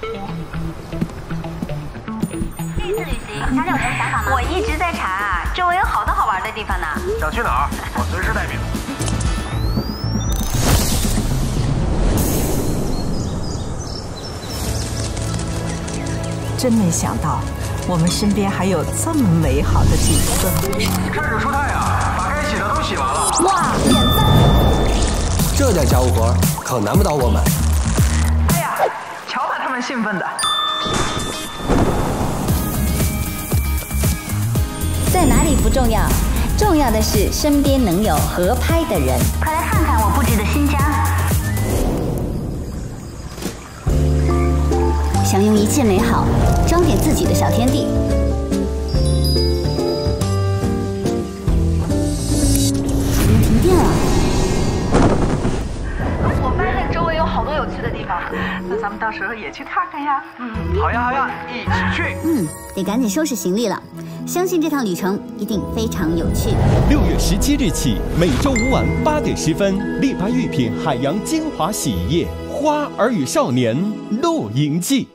这次旅行，大家有什么想法吗？我一直在查，周围有好多好玩的地方呢。想去哪儿？我随时待命。真没想到，我们身边还有这么美好的景色。看着出太阳，把该洗的都洗完了。哇，点赞！这点家务活可难不倒我们。兴奋的！在哪里不重要，重要的是身边能有合拍的人。快来看看我布置的新家。想用一切美好，装点自己的小天地。有好多有趣的地方，那咱们到时候也去看看呀。嗯，好呀好呀，一起去。嗯，得赶紧收拾行李了。相信这趟旅程一定非常有趣。六月十七日起，每周五晚八点十分，力白玉品海洋精华洗衣液《花儿与少年》露营记。